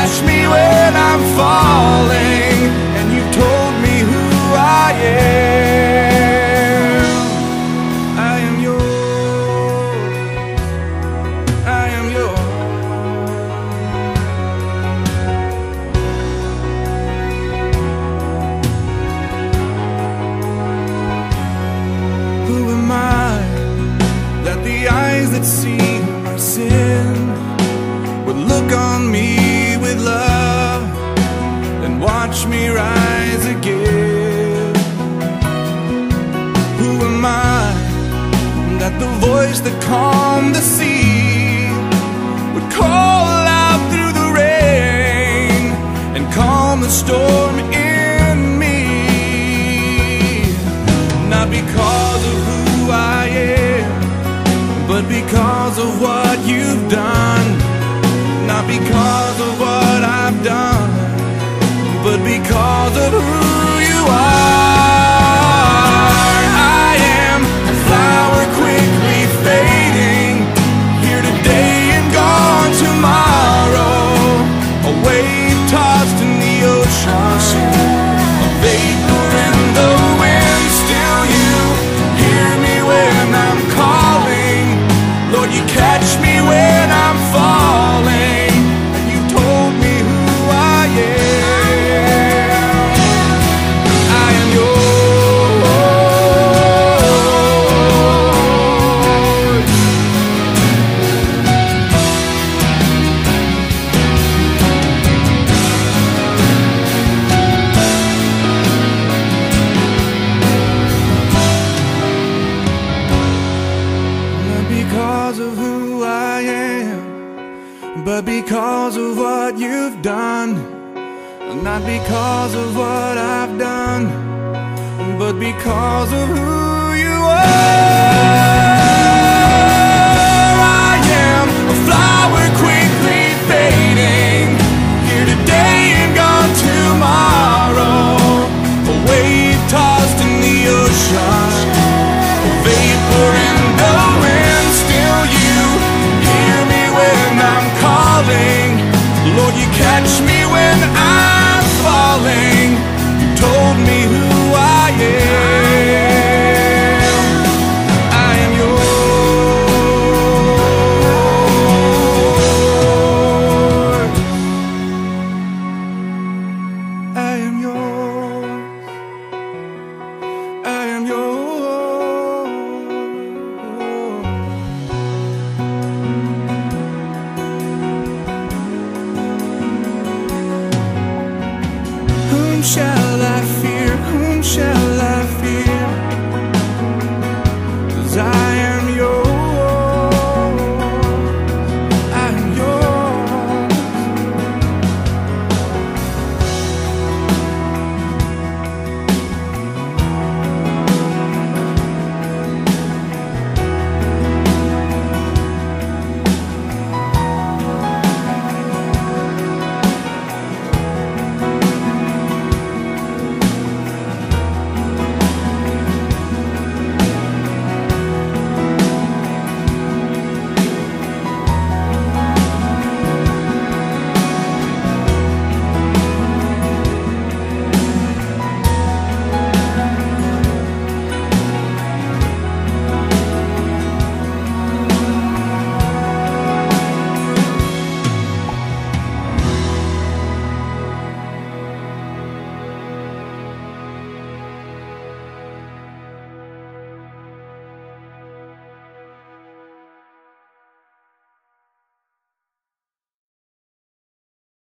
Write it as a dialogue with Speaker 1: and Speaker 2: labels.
Speaker 1: Catch me when I'm that calmed the sea would call out through the rain and calm the storm in me? Not because of who I am, but because of what you've done. Not because of what I've done, but because of who because of what you've done. Not because of what I've done, but because of who you are. I am a flower quickly fading, here today and gone tomorrow. A wave tossed in the ocean, catch me shall